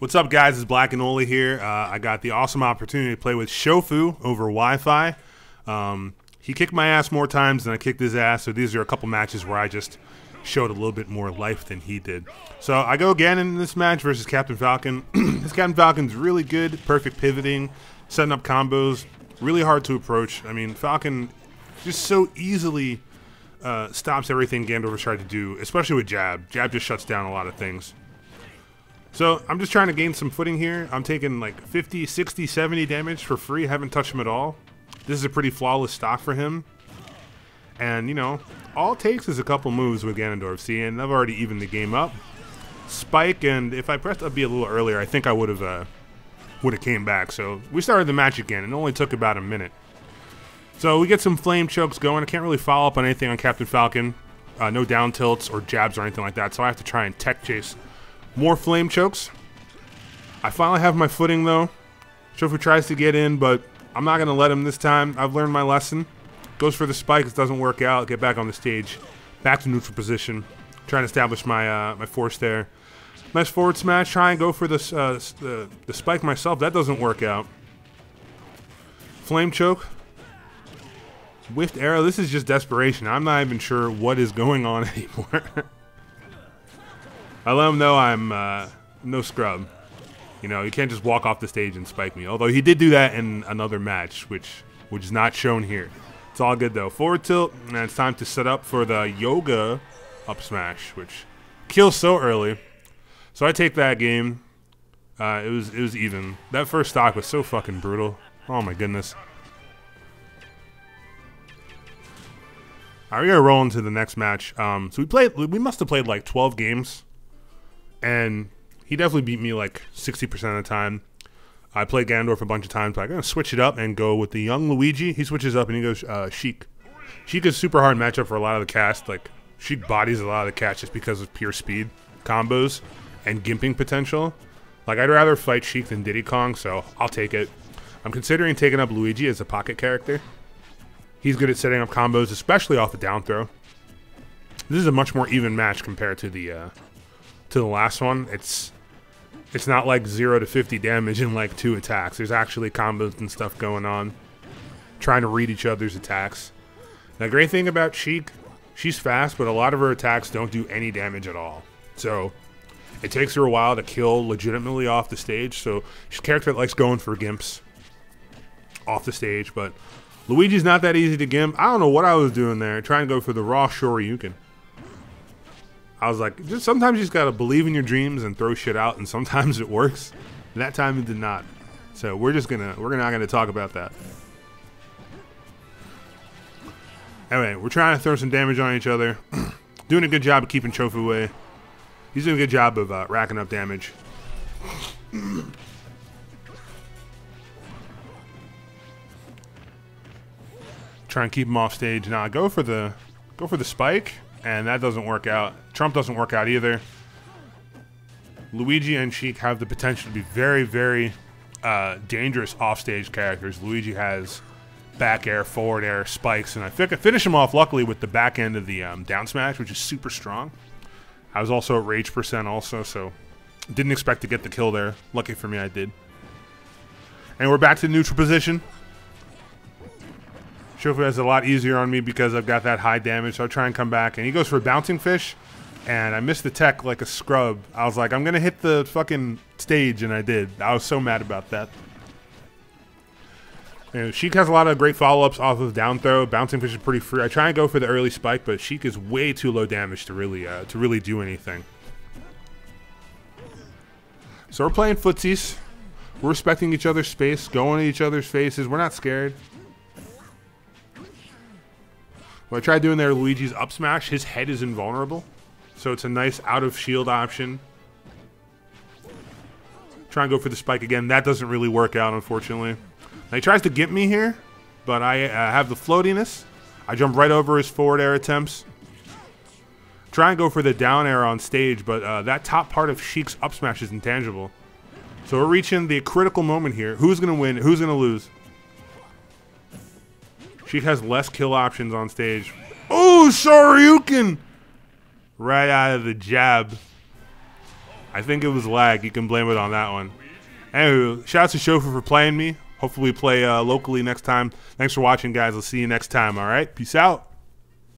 What's up, guys? It's Blakinola here. Uh, I got the awesome opportunity to play with Shofu over Wi-Fi. Um, he kicked my ass more times than I kicked his ass, so these are a couple matches where I just showed a little bit more life than he did. So I go again in this match versus Captain Falcon. this Captain Falcon's really good, perfect pivoting, setting up combos, really hard to approach. I mean, Falcon just so easily uh, stops everything Ganondorf tried to do, especially with Jab. Jab just shuts down a lot of things. So I'm just trying to gain some footing here. I'm taking like 50, 60, 70 damage for free. Haven't touched him at all. This is a pretty flawless stock for him. And, you know, all it takes is a couple moves with Ganondorf. See, and I've already evened the game up. Spike, and if I pressed up B a little earlier, I think I would have uh, would have came back. So we started the match again. and It only took about a minute. So we get some flame chokes going. I can't really follow up on anything on Captain Falcon. Uh, no down tilts or jabs or anything like that. So I have to try and tech chase more flame chokes. I finally have my footing though. Shofu tries to get in, but I'm not going to let him this time. I've learned my lesson. Goes for the spikes, doesn't work out. Get back on the stage. Back to neutral position. Trying to establish my uh, my force there. Nice forward smash. Try and go for this, uh, the, the spike myself. That doesn't work out. Flame choke. Whiffed arrow. This is just desperation. I'm not even sure what is going on anymore. I let him know I'm uh, no scrub. You know, you can't just walk off the stage and spike me. Although he did do that in another match, which which is not shown here. It's all good though. Forward tilt, and it's time to set up for the yoga up smash, which kills so early. So I take that game. Uh, it was it was even. That first stock was so fucking brutal. Oh my goodness. All right, we gotta roll into the next match. Um, so we played. We must have played like 12 games and he definitely beat me like 60% of the time. I played Ganondorf a bunch of times, but I'm going to switch it up and go with the young Luigi. He switches up and he goes uh, Sheik. Sheik is super hard matchup for a lot of the cast. Like, Sheik bodies a lot of the cast just because of pure speed, combos, and gimping potential. Like, I'd rather fight Sheik than Diddy Kong, so I'll take it. I'm considering taking up Luigi as a pocket character. He's good at setting up combos, especially off the down throw. This is a much more even match compared to the uh, to the last one, it's it's not like zero to fifty damage in like two attacks. There's actually combos and stuff going on, trying to read each other's attacks. The great thing about Sheik, she's fast, but a lot of her attacks don't do any damage at all. So it takes her a while to kill legitimately off the stage. So she's a character that likes going for gimps off the stage, but Luigi's not that easy to gimp. I don't know what I was doing there, trying to go for the raw Shoryuken. I was like, just sometimes you just gotta believe in your dreams and throw shit out, and sometimes it works. And that time it did not. So we're just gonna we're not gonna talk about that. Anyway, we're trying to throw some damage on each other. doing a good job of keeping Shofu away. He's doing a good job of uh, racking up damage. Try and keep him off stage. Now I go for the go for the spike and that doesn't work out. Trump doesn't work out either. Luigi and Sheik have the potential to be very, very uh, dangerous offstage characters. Luigi has back air, forward air, spikes, and I think I finish him off luckily with the back end of the um, down smash, which is super strong. I was also at rage percent also, so didn't expect to get the kill there. Lucky for me, I did. And we're back to neutral position. Shofu has a lot easier on me because I've got that high damage, so I try and come back. And he goes for a bouncing fish, and I missed the tech like a scrub. I was like, I'm going to hit the fucking stage, and I did. I was so mad about that. And Sheik has a lot of great follow-ups off of down throw. Bouncing fish is pretty free. I try and go for the early spike, but Sheik is way too low damage to really uh, to really do anything. So we're playing footsies. We're respecting each other's space, going to each other's faces. We're not scared. What I tried doing there, Luigi's up smash, his head is invulnerable. So it's a nice out of shield option. Try and go for the spike again. That doesn't really work out, unfortunately. Now he tries to get me here, but I uh, have the floatiness. I jump right over his forward air attempts. Try and go for the down air on stage, but uh, that top part of Sheik's up smash is intangible. So we're reaching the critical moment here. Who's going to win? Who's going to lose? She has less kill options on stage. Oh, Shoryuken! Right out of the jab. I think it was lag. You can blame it on that one. Anywho, shout out to Shofu for playing me. Hopefully, we play uh, locally next time. Thanks for watching, guys. I'll see you next time. All right, peace out.